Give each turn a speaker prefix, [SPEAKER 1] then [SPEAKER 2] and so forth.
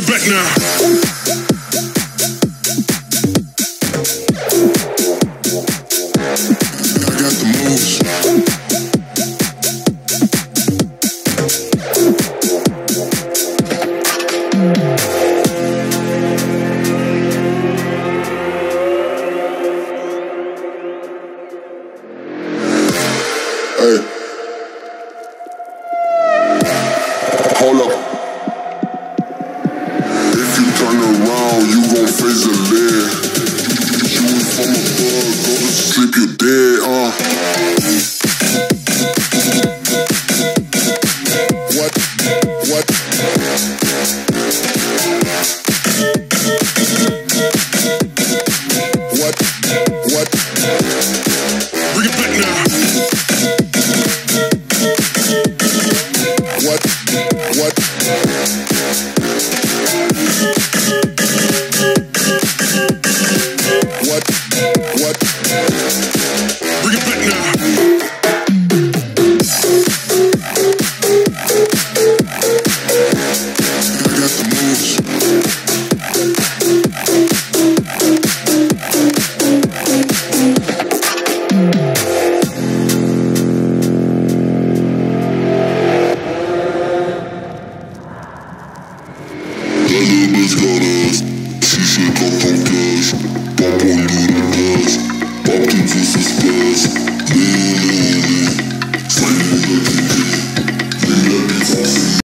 [SPEAKER 1] it back now.
[SPEAKER 2] Hey. Hold up. Flip your dead off. What? What? What? What?
[SPEAKER 1] Bring it back now. What? What?
[SPEAKER 2] Pop to Jesus' best, lean, lean, lean.